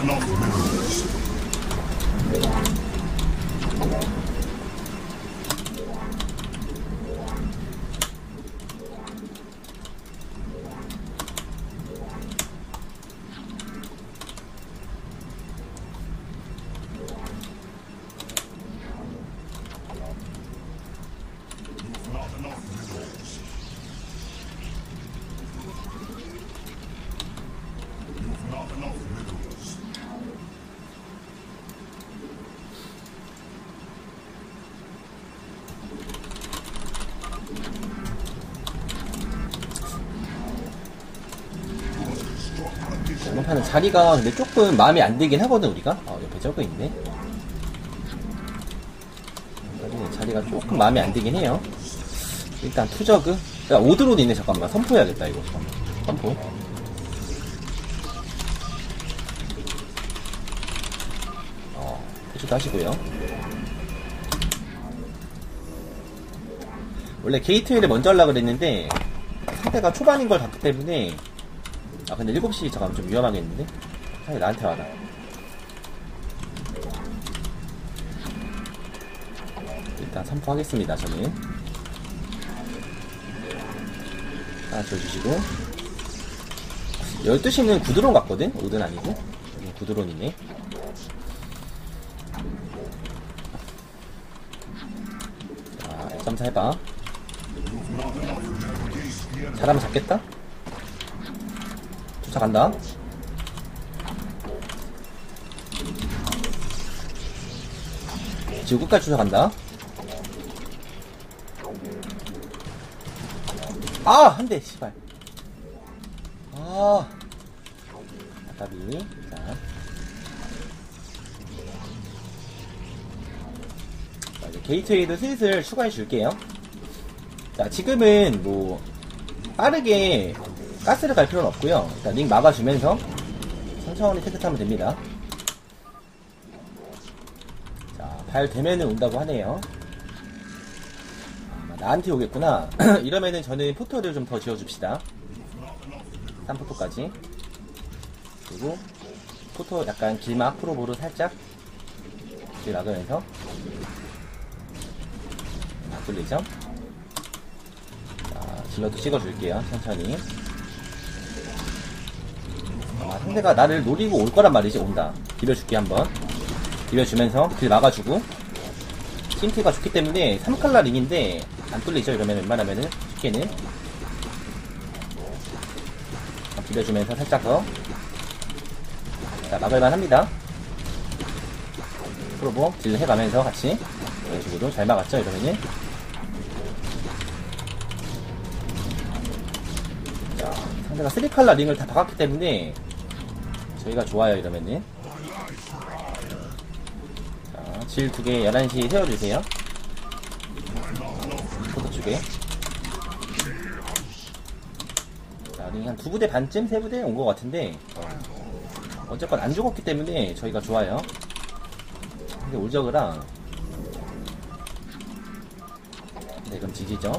another 판은 자리가 근데 조금 마음에 안 들긴 하거든 우리가. 어, 옆에 적어 있네. 자리가 조금 마음에 안 들긴 해요. 일단 two 저그. 야 overlord 있네 잠깐만. 선포해야겠다 이거. 잠깐만 선포. 어 해주도 하시고요. 원래 gateway를 먼저 하려고 그랬는데 상대가 초반인 걸 봤기 때문에 아 근데 7시 잠깐만 좀 위험하겠는데? 사실 나한테 와라 일단 선포하겠습니다 저는 하나 줘주시고 12시는 구드론 같거든? 오든 아니고 구드론이네 자1.4 해봐 잘하면 잡겠다? 쫓아간다. 지금 끝까지 쫓아간다. 아! 한 대, 씨발. 아. 아까비. 자. 자, 이제 gateway도 슬슬 추가해 줄게요. 자, 지금은 뭐, 빠르게 가스를 갈 필요는 없고요. 일단 ling 막아주면서 천천히 tech 타면 됩니다. 자, 발 되면은 온다고 하네요. 아, 나한테 오겠구나. 이러면은 저는 photo를 좀 더 지어줍시다. 3photo까지. 그리고 포토 약간 길막 프로보로 살짝 길 막으면서 안 뚫리죠? 자, 질러도 찍어줄게요. 천천히. 아, 상대가 나를 노리고 올 거란 말이지 온다. 비벼줄게 한번. 비벼주면서 길 막아주고. 싱티가 좋기 때문에 3칼라 링인데 안 뚫리죠 이러면 웬만하면은. 쉽게는 자, 비벼주면서 살짝 더. 자, 막을만 합니다. 프로보 딜 해가면서 같이. 이런 식으로 잘 막았죠 이러면은. 자, 상대가 3칼라 링을 다 박았기 때문에 저희가 좋아요 이러면은. 자, 질 두 개 11시 세워주세요. 포토 두개. 자, 링한두 부대 반쯤 세 부대 온 것 같은데. 어, 어쨌건 안 죽었기 때문에 저희가 좋아요. 근데 올적이랑 네 그럼 지지죠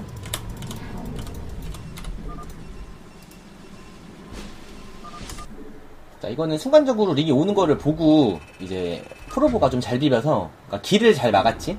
자, 이거는 순간적으로 링이 오는 거를 보고, 이제, 프로보가 좀 잘 비벼서, 그러니까 길을 잘 막았지?